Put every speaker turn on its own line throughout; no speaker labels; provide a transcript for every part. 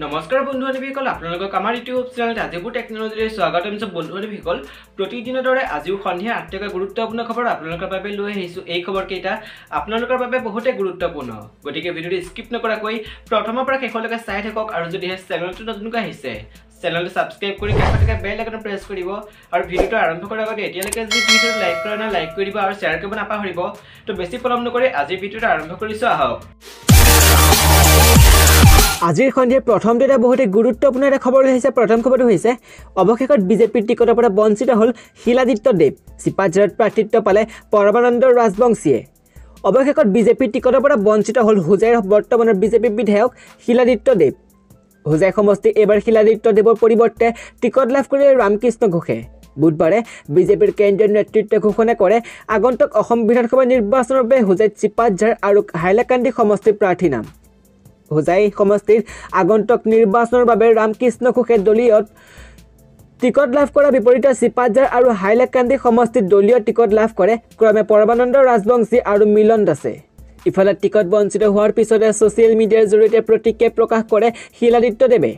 নমস্কাৰ বন্ধু বান্ধৱীসকল আপোনালোকক আমাৰ ইউটিউব চেনেল ৰাজীৱপুৰ টেকনলজিলৈ স্বাগতম। জনাইছোঁ বন্ধু বান্ধৱীসকল প্ৰতিদিনৰ দৰে আজিও সন্ধিয়া আঠটকা গুৰুত্বপূৰ্ণ খবৰ আপোনালোকৰ বাবে লৈ আহিছোঁ। এই খবৰকেইটা আপোনালোকৰ বাবে বহুতে গুৰুত্বপূৰ্ণ। গতিকে ভিডিঅ'টো স্কিপ নকৰাকৈ প্ৰথমৰ পৰা শেষলৈকে চাই থাকক আৰু যদিহে চেনেলটো নতুনকৈ আহিছে চেনেলটো ছাবস্ক্ৰাইব কৰি কাষতে বেল আইকন প্ৰেছ কৰিব আৰু ভিডিঅ'টো আৰম্ভ কৰাৰ আগতে এতিয়ালৈকে যদি ভিডিঅ'টো লাইক কৰা নাই লাইক কৰি দিব আৰু শ্বেয়াৰ কৰিব নাপাহৰিব। তো বেছি পলম নকৰি আজিৰ ভিডিঅ'টো আৰম্ভ কৰিছোঁ আহক।
আজিৰ সন্ধিয়াৰ প্ৰথমটো এটা বহুতে গুৰুত্বপূৰ্ণ এটা খবৰ আহিছে। প্ৰথম খবৰটো হৈছে অৱশেষত বিজেপিৰ টিকটৰ পৰা বঞ্চিত হ'ল শিলাদিত্য দেৱ। চিপাঝাৰত প্ৰাৰ্থিত্ব পালে পৰমানন্দ ৰাজবংশীয়ে। অৱশেষত বিজেপিৰ টিকটৰ পৰা বঞ্চিত হ'ল হোজাইৰ বৰ্তমানৰ বিজেপি বিধায়ক শিলাদিত্য দেৱ। হোজাই সমষ্টি এইবাৰ শিলাদিত্য দেৱৰ পৰিৱৰ্তে টিকট লাভ কৰিলে ৰামকৃষ্ণ ঘোষে। বুধবাৰে বিজেপিৰ কেন্দ্ৰীয় নেতৃত্বই ঘোষণা কৰে আগন্তুক অসম বিধানসভা নিৰ্বাচনৰ বাবে হোজাইত চিপাঝাৰ আৰু হাইলাকান্দি সমষ্টিৰ প্ৰাৰ্থী নাম। হোজাই সমষ্টিৰ আগন্তুক নিৰ্বাচনৰ বাবে ৰামকৃষ্ণ ঘোষে দলীয়ত টিকট লাভ কৰাৰ বিপৰীতে চিপাঝাৰ আৰু হাইলাকান্দি সমষ্টিত দলীয় টিকট লাভ কৰে। ক্ৰমে পৰমানন্দ ৰাজবংশী আৰু মিলন দাসে। ইফালে টিকট বঞ্চিত হোৱাৰ পিছতে ছ'চিয়েল মিডিয়াৰ জৰিয়তে প্ৰতিক্ৰিয়া প্ৰকাশ কৰে শিলাদিত্য দেৱে।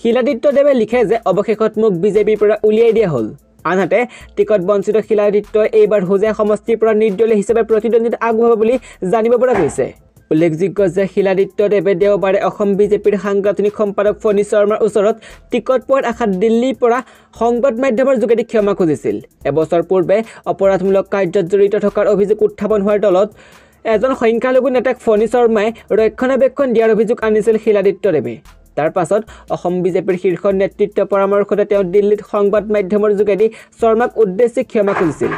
শিলাদিত্য দেৱে লিখে যে অৱশেষত মোক বিজেপিৰ পৰা উলিয়াই দিয়া হ'ল। আনহাতে টিকট বঞ্চিত শিলাদিত্যই এইবাৰ হোজাই সমষ্টিৰ পৰা নিৰ্দলীয় হিচাপে প্ৰতিদ্বন্দ্বিতা আগবঢ়াব বুলি জানিব পৰা গৈছে। উল্লেখযোগ্য যে শিলাদিত্য দেৱে দেওবাৰে অসম বিজেপিৰ সাংগঠনিক সম্পাদক ফণী শৰ্মাৰ ওচৰত টিকট পোৱাৰ আশাত দিল্লীৰ পৰা সংবাদ মাধ্যমৰ যোগেদি ক্ষমা খুজিছিল। এবছৰ পূৰ্বে অপৰাধমূলক কাৰ্যত জড়িত থকাৰ অভিযোগ উত্থাপন হোৱাৰ দলত এজন সংখ্যালঘু নেতাক ফণী শৰ্মাই ৰক্ষণাবেক্ষণ দিয়াৰ অভিযোগ আনিছিল শিলাদিত্য দেৱে। তাৰ পাছত অসম বিজেপিৰ শীৰ্ষ নেতৃত্ব পৰামৰ্শতে তেওঁ দিল্লীত সংবাদ মাধ্যমৰ যোগেদি শৰ্মাক উদ্দেশ্যি ক্ষমা খুজিছিল।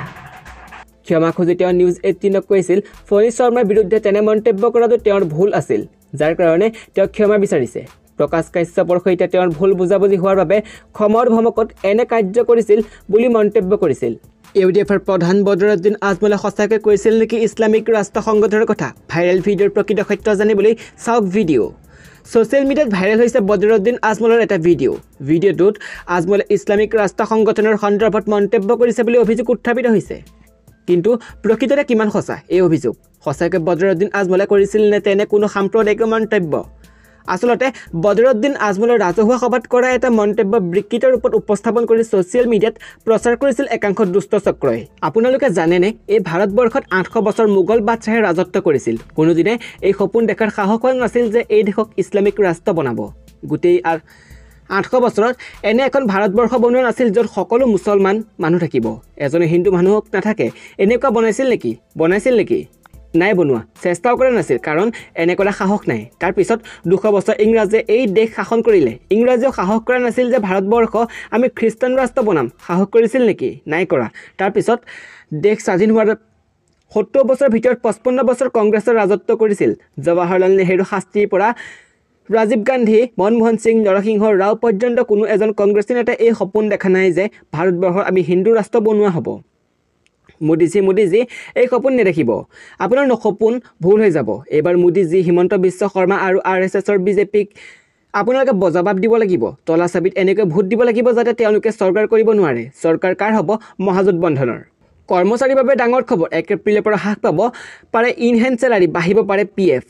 ক্ষমা খুজি তেওঁ নিউজ এইটিনক কৈছিল ফণী শৰ্মাৰ বিৰুদ্ধে তেনে মন্তব্য কৰাটো তেওঁৰ ভুল আছিল যাৰ কাৰণে তেওঁ ক্ষমা বিচাৰিছে। প্ৰকাশ কাশ্যপৰ সৈতে তেওঁৰ ভুল বুজাবুজি হোৱাৰ বাবে খমৰ ভমকত এনে কাৰ্য কৰিছিল বুলি মন্তব্য কৰিছিল। ইউ ডি এফৰ প্ৰধান বদৰুদ্দিন আজমলে সঁচাকৈ কৈছিল নেকি ইছলামিক ৰাষ্ট্ৰ সংগঠনৰ কথা? ভাইৰেল ভিডিঅ'ৰ প্ৰকৃত সত্য জানিবলৈ চাওক ভিডিঅ' ছ'চিয়েল মিডিয়াত ভাইৰেল হৈছে বদৰুদ্দিন আজমলৰ এটা ভিডিঅ' ভিডিঅ'টোত আজমলে ইছলামিক ৰাষ্ট্ৰ সংগঠনৰ সন্দৰ্ভত মন্তব্য কৰিছে বুলি অভিযোগ উত্থাপিত হৈছে। কিন্তু প্ৰকৃততে কিমান সঁচা? এই অভিযোগ। সঁচাকৈ বদৰুদ্দিন আজমলে কৰিছিল নে তেনে কোনো সাম্প্ৰদায়িক মন্তব্য? আচলতে বদৰুদ্দিন আজমলৰ ৰাজহুৱা সভাত কৰা এটা মন্তব্য বিকৃত ৰূপত উপস্থাপন কৰি ছ'চিয়েল মিডিয়াত প্ৰচাৰ কৰিছিল একাংশ দুষ্ট চক্ৰই। আপোনালোকে জানেনে এই ভাৰতবৰ্ষত আঠশ বছৰ মোগল বাদশ্বাহে ৰাজত্ব কৰিছিল। কোনোদিনে এই সপোন দেখাৰ সাহস হোৱা নাছিল যে এই দেশক ইছলামিক ৰাষ্ট্ৰ বনাব। গোটেই আ- আঠশ বছৰত এনে এখন ভাৰতবৰ্ষ বনোৱা নাছিল য'ত সকলো মুছলমান মানুহ থাকিব। এজনে হিন্দু মানুহক নাথাকে। এনেকুৱা বনাইছিল নেকি? বনাইছিল নেকি? নাই বনোৱা। চেষ্টাও কৰা নাছিল কাৰণ এনেকুৱা সাহস নাই। তাৰপিছত দুশ বছৰ ইংৰাজে এই দেশ শাসন কৰিলে। ইংৰাজেও সাহস কৰা নাছিল যে ভাৰতবৰ্ষ আমি খ্ৰীষ্টান ৰাষ্ট্ৰ বনাম। সাহস কৰিছিল নেকি? নাই কৰা। তাৰপিছত দেশ স্বাধীন হোৱাৰ সত্তৰ বছৰৰ ভিতৰত পঁচপন্ন বছৰ কংগ্ৰেছৰ ৰাজত্ব কৰিছিল। জৱাহৰলাল নেহেৰু শাস্ত্ৰীৰ পৰা ৰাজীৱ গান্ধী মনমোহন সিং নৰসিংহ ৰাও পৰ্যন্ত কোনো এজন কংগ্ৰেছী নেতাই এই সপোন দেখা নাই যে ভাৰতবৰ্ষৰ আমি হিন্দু ৰাষ্ট্ৰ বনোৱা হ'ব। মোদীজী মোদীজী এই সপোন নেদেখিব। আপোনাৰ সপোন ভুল হৈ যাব। এইবাৰ মোদীজী হিমন্ত বিশ্ব শৰ্মা আৰু আৰ এছ এছৰ বিজেপিক আপোনালোকে বজাবাব দিব লাগিব। তলা চাবিত এনেকৈ ভোট দিব লাগিব যাতে তেওঁলোকে চৰকাৰ কৰিব নোৱাৰে। চৰকাৰ কাৰ হ'ব? মহাজোঁট বন্ধনৰ। কৰ্মচাৰীৰ বাবে ডাঙৰ খবৰ। এক এপ্ৰিলৰ পৰা হ্ৰাস পাব পাৰে ইনহেণ্ড চেলাৰী বাঢ়িব পাৰে পি এফ।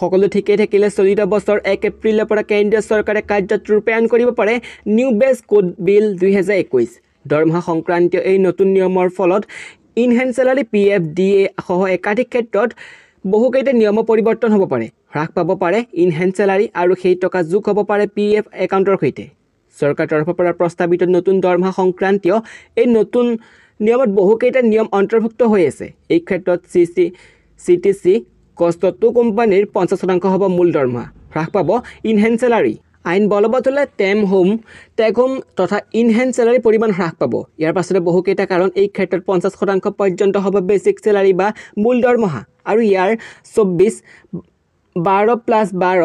সকলো ঠিকেই থাকিলে চলিত বছৰ এক এপ্ৰিলৰ পৰা কেন্দ্ৰীয় চৰকাৰে কাৰ্যত ৰূপায়ণ কৰিব পাৰে নিউ বেজ কোড বিল দুহেজাৰ একৈছ। দৰমহা সংক্ৰান্তীয় এই নতুন নিয়মৰ ফলত in hand salary P F D A সহ একাধিক ক্ষেত্ৰত বহুকেইটা নিয়মৰ পৰিৱৰ্তন হ'ব পাৰে। হ্ৰাস পাব পাৰে ইনহেণ্ড চেলাৰী আৰু সেই টকা যোগ হ'ব পাৰে পি এফ একাউণ্টৰ সৈতে। চৰকাৰৰ তৰফৰ পৰা প্ৰস্তাৱিত নতুন দৰমহা সংক্ৰান্তীয় এই নতুন নিয়মত বহুকেইটা নিয়ম অন্তৰ্ভুক্ত হৈ আছে। এই ক্ষেত্ৰত C C C T C cost to কোম্পানীৰ পঞ্চাছ শতাংশ হ'ব মূল দৰমহা। হ্ৰাস পাব ইনহেণ্ড চেলাৰী আইন বলবৎ হ'লে টেম হোম টেক হোম তথা ইনহেণ্ড চেলাৰী পৰিমাণ হ্ৰাস পাব। ইয়াৰ পাছতে বহুকেইটা কাৰণ এই ক্ষেত্ৰত পঞ্চাছ শতাংশ পৰ্যন্ত হ'ব বেচিক চেলাৰী বা মূল দৰমহা। আৰু ইয়াৰ চৌব্বিছ বাৰ প্লাছ বাৰ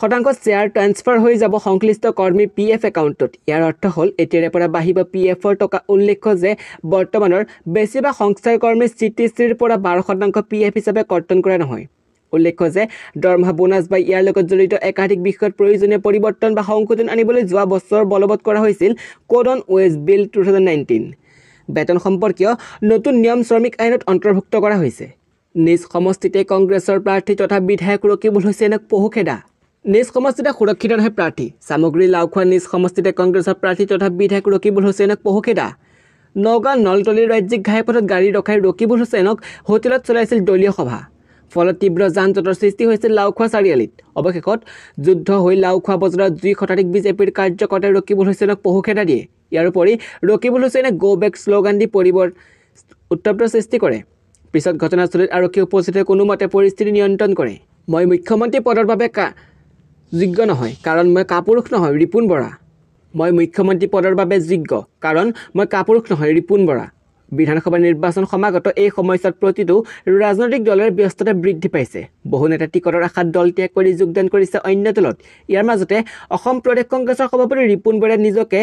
শতাংশ শ্বেয়াৰ ট্ৰান্সফাৰ হৈ যাব সংশ্লিষ্ট কৰ্মীৰ পি এফ একাউণ্টত ইয়াৰ অৰ্থ হ'ল এতিয়াৰে পৰা বাঢ়িব পি এফৰ টকা উল্লেখ্য যে বৰ্তমানৰ বেছিভাগ সংস্থাৰ কৰ্মী চি টি চিৰ পৰা বাৰ শতাংশ পি এফ হিচাপে কৰ্তন কৰা নহয়। উল্লেখ্য যে দৰমহা বোনাছ বা ইয়াৰ লগত জড়িত একাধিক বিষয়ত প্ৰয়োজনীয় পৰিৱৰ্তন বা সংশোধন আনিবলৈ যোৱা বছৰ বলবৎ কৰা হৈছিল code on wage bill two thousand nineteen. বেতন সম্পৰ্কীয় নতুন নিয়ম শ্ৰমিক আইনত অন্তৰ্ভুক্ত কৰা হৈছে। নিজ সমষ্টিতে কংগ্ৰেছৰ প্ৰাৰ্থী তথা বিধায়ক ৰকিবুল হুছেইনক পহুখেদা নিজ সমষ্টিতে সুৰক্ষিত নহয় প্ৰাৰ্থী। সামগ্ৰী লাওখোৱা নিজ সমষ্টিতে কংগ্ৰেছৰ প্ৰাৰ্থী তথা বিধায়ক ৰকিবুল হুছেইনক পহুখেদা নগাঁও নলতলীৰ ৰাজ্যিক ঘাইপথত গাড়ী ৰখাই ৰকিবুল হুছেইনক হোটেলত চলাইছিল দলীয় সভা। ফলত তীব্ৰ যান জঁটৰ সৃষ্টি হৈছিল লাওখোৱা চাৰিআলিত। অৱশেষত যুদ্ধ হৈ লাওখোৱা বজাৰত দুই শতাধিক বিজেপিৰ কাৰ্যকৰ্তাই ৰকিবুল হুছেইনক পহুখেদা দিয়ে। ইয়াৰ উপৰি ৰকিবুল হুছেইনে গ' বেক শ্লোগান দি পৰিবৰ উত্তপ্ত সৃষ্টি কৰে। পিছত ঘটনাস্থলীত আৰক্ষী উপস্থিত হৈ কোনোমতে পৰিস্থিতি নিয়ন্ত্ৰণ কৰে। মই মুখ্যমন্ত্ৰী পদৰ বাবে কা যোগ্য নহয়। কাৰণ মই কাপুৰুষ নহয় ৰিপুণ বৰা। মই মুখ্যমন্ত্ৰী পদৰ বাবে যোগ্য। কাৰণ মই কাপুৰুষ নহয় ৰিপুণ বৰা। বিধানসভা নিৰ্বাচন সমাগত এই সময়ছোৱাত প্ৰতিটো ৰাজনৈতিক দলৰ ব্যস্ততা বৃদ্ধি পাইছে। বহু নেতা টিকটৰ আশাত দল ত্যাগ কৰি যোগদান কৰিছে অন্য দলত। ইয়াৰ মাজতে অসম প্ৰদেশ কংগ্ৰেছৰ সভাপতি ৰিপুণ বৰাই নিজকে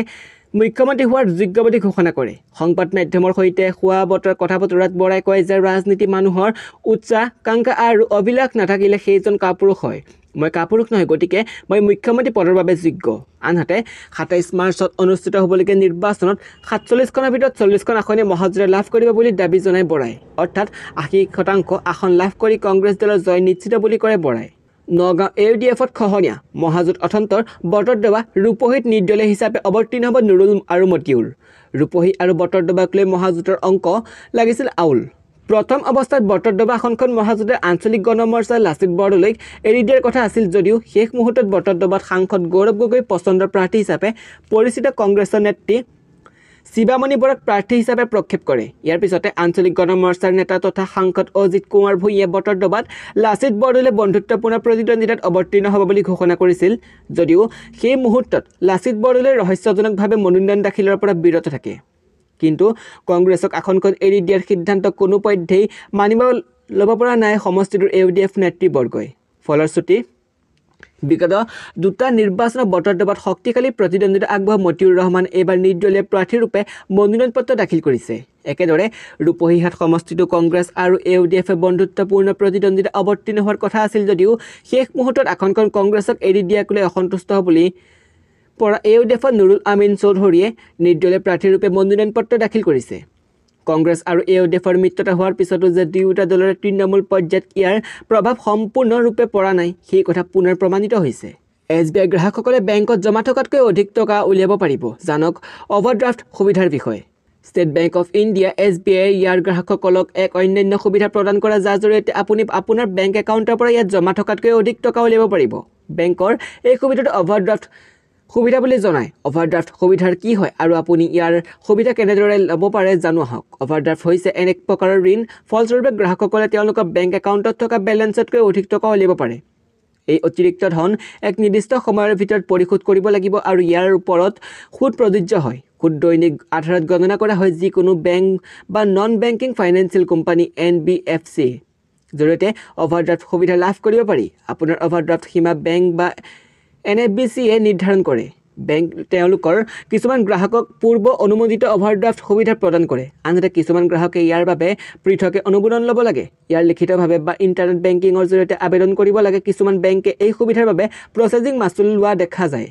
মুখ্যমন্ত্ৰী হোৱাৰ যোগ্য বুলি ঘোষণা কৰে। সংবাদ মাধ্যমৰ সৈতে হোৱা বতৰ কথা বতৰাত বৰাই কয় যে ৰাজনীতি মানুহৰ উৎসাহ কাংক্ষা আৰু অভিলাষ নাথাকিলে সেইজন কাপুৰুষ হয়। মই কাপুৰুষ নহয় গতিকে মই মুখ্যমন্ত্ৰী পদৰ বাবে যোগ্য। আনহাতে সাতাইছ মাৰ্চত অনুষ্ঠিত হ'বলগীয়া নিৰ্বাচনত সাতচল্লিছখনৰ ভিতৰত চল্লিছখন আসনে মহাজোৰে লাভ কৰিব বুলি দাবী জনাই বৰাই। অৰ্থাৎ আশী শতাংশ আসন লাভ কৰি কংগ্ৰেছ দলৰ জয় নিশ্চিত বুলি কৰে বৰাই। নগাঁও এ ডি এফত খহনীয়া মহাজোঁট অথন্তৰ বটৰদবা ৰূপহীত নিৰ্দলীয় হিচাপে অৱতীৰ্ণ হ'ব নুৰুল আৰু মতিউৰ। ৰূপহী আৰু বটৰদবাক লৈ মহাজোঁটৰ অংক লাগিছিল আউল। প্ৰথম অৱস্থাত বটৰদবা আসনখন মহাজোঁটে আঞ্চলিক গণমৰ্চা লাচিত বৰদলৈক এৰি দিয়াৰ কথা আছিল যদিও শেষ মুহূৰ্তত বটৰদবাত সাংসদ গৌৰৱ গগৈ পচন্দৰ প্ৰাৰ্থী হিচাপে পৰিচিত কংগ্ৰেছৰ নেত্ৰী শিৱামণি বৰাক প্ৰাৰ্থী হিচাপে প্ৰক্ষেপ কৰে। ইয়াৰ পিছতে আঞ্চলিক গণমৰ্চাৰ নেতা তথা সাংসদ অজিত কুমাৰ ভূঞে বটৰদবাত লাচিত বৰদলৈ বন্ধুত্বপূৰ্ণ প্ৰতিদ্বন্দ্বিতাত অৱতীৰ্ণ হ'ব বুলি ঘোষণা কৰিছিল। যদিও সেই মুহূৰ্তত লাচিত বৰদলৈ ৰহস্যজনকভাৱে মনোনয়ন দাখিলৰ পৰা বিৰত থাকে। কিন্তু কংগ্ৰেছক আসনখন এৰি দিয়াৰ সিদ্ধান্ত কোনোপধ্যেই মানিব ল'ব পৰা নাই সমষ্টিটোৰ ইউ ডি এফ নেতৃবৰ্গই। ফলশ্ৰুতি বিগত দুটা নিৰ্বাচনত বটৰদবাত শক্তিশালী প্ৰতিদ্বন্দ্বিতা আগবঢ়োৱা মতিউৰ ৰহমান এইবাৰ নিৰ্দলীয় প্ৰাৰ্থীৰূপে মনোনয়ন পত্ৰ দাখিল কৰিছে। একেদৰে ৰূপহীহাট সমষ্টিটো কংগ্ৰেছ আৰু ইউ ডি এফে বন্ধুত্বপূৰ্ণ প্ৰতিদ্বন্দ্বিতা অৱতীৰ্ণ হোৱাৰ কথা আছিল যদিও শেষ মুহূৰ্তত আসনখন কংগ্ৰেছক এৰি দিয়াক লৈ অসন্তুষ্ট বুলি পৰা ডি এফৰ নুৰুল আমিন চৌধুৰীয়ে নিৰ্দলীয় প্ৰাৰ্থীৰূপে মনোনয়ন পত্ৰ দাখিল কৰিছে। কংগ্ৰেছ আৰু ইউ ডি এফৰ মিত্ৰতা হোৱাৰ পিছতো যে দুয়োটা দলৰে তৃণমূল পৰ্যায়ত ইয়াৰ প্ৰভাৱ সম্পূৰ্ণৰূপে পৰা নাই সেই কথা পুনৰ প্ৰমাণিত হৈছে। এছ বি আই গ্ৰাহকসকলে বেংকত জমা থকাতকৈ অধিক টকা উলিয়াব পাৰিব জানক অভাৰড্ৰাফ্ট সুবিধাৰ বিষয়ে। State bank of India S B I ইয়াৰ গ্ৰাহকসকলক এক অন্যান্য সুবিধা প্ৰদান কৰা যাৰ জৰিয়তে আপুনি আপোনাৰ বেংক একাউণ্টৰ পৰা ইয়াত জমা থকাতকৈ অধিক টকা উলিয়াব পাৰিব। বেংকৰ এই সুবিধাটো অভাৰড্ৰাফ্ট সুবিধা বুলি জনায় অভাৰড্ৰাফ্ট সুবিধাৰ কি হয় আৰু আপুনি ইয়াৰ সুবিধা কেনেদৰে ল'ব পাৰে জানো আহক। অভাৰড্ৰাফ্ট হৈছে এনে প্ৰকাৰৰ ঋণ ফলস্বৰূপে গ্ৰাহকসকলে তেওঁলোকৰ বেংক একাউণ্টত থকা বেলেঞ্চতকৈ অধিক টকা উলিয়াব পাৰে। এই অতিৰিক্ত ধন এক নিৰ্দিষ্ট সময়ৰ ভিতৰত পৰিশোধ কৰিব লাগিব আৰু ইয়াৰ ওপৰত সুদ প্ৰযোজ্য হয়। সুদ দৈনিক আধাৰত গণনা কৰা হয় যিকোনো বেংক বা non banking financial company N B F C জৰিয়তে অভাৰড্ৰাফ্ট সুবিধা লাভ কৰিব পাৰি। আপোনাৰ অভাৰড্ৰাফ্ট সীমা বেংক বা এন এফ বি চিয়ে নিৰ্ধাৰণ কৰে। বেংক তেওঁলোকৰ কিছুমান গ্ৰাহকক পূৰ্ব অনুমোদিত অভাৰড্ৰাফ্ট সুবিধা প্ৰদান কৰে। আনহাতে কিছুমান গ্ৰাহকে ইয়াৰ বাবে পৃথকে অনুমোদন ল'ব লাগে। ইয়াৰ লিখিতভাৱে বা ইণ্টাৰনেট বেংকিঙৰ জৰিয়তে আবেদন কৰিব লাগে। কিছুমান বেংকে এই সুবিধাৰ বাবে প্ৰচেছিং মাচুল লোৱা দেখা যায়।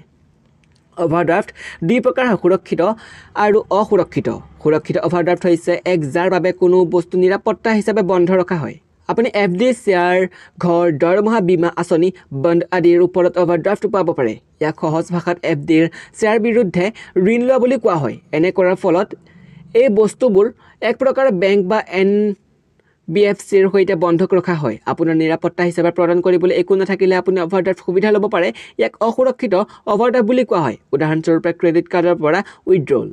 অভাৰড্ৰাফ্ট দুই প্ৰকাৰ সুৰক্ষিত আৰু অসুৰক্ষিত। সুৰক্ষিত অভাৰড্ৰাফ্ট হৈছে এক যাৰ বাবে কোনো বস্তু নিৰাপত্তা হিচাপে বন্ধ ৰখা হয়। আপুনি এফ ডি শ্বেয়াৰ ঘৰ দৰমহা বীমা আঁচনি বণ্ড আদিৰ ওপৰত অভাৰড্ৰাফ্ট পাব পাৰে। ইয়াক সহজ ভাষাত এফ ডিৰ শ্বেয়াৰ বিৰুদ্ধে ঋণ লোৱা বুলি কোৱা হয়। এনে কৰাৰ ফলত এই বস্তুবোৰ এক প্ৰকাৰৰ বেংক বা এন বি এফ চিৰ সৈতে বন্ধক ৰখা হয়। আপোনাৰ নিৰাপত্তা হিচাপে প্ৰদান কৰিবলৈ একো নাথাকিলে আপুনি অভাৰড্ৰাফ্ট সুবিধা ল'ব পাৰে। ইয়াক অসুৰক্ষিত অভাৰড্ৰাফ্ট বুলি কোৱা হয়। উদাহৰণস্বৰূপে ক্ৰেডিট কাৰ্ডৰ পৰা উইড্ৰল।